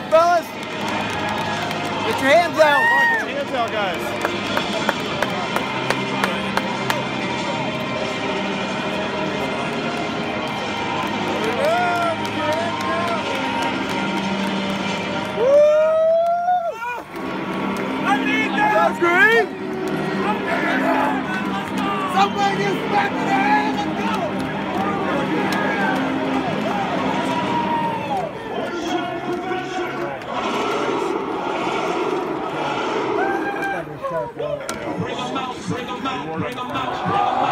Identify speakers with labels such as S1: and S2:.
S1: fellas. Get your hands out. Get
S2: your hands out, guys.
S1: Green! Somebody just back it out! Bring them out, bring them out, bring them out,
S2: bring them out.